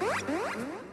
Música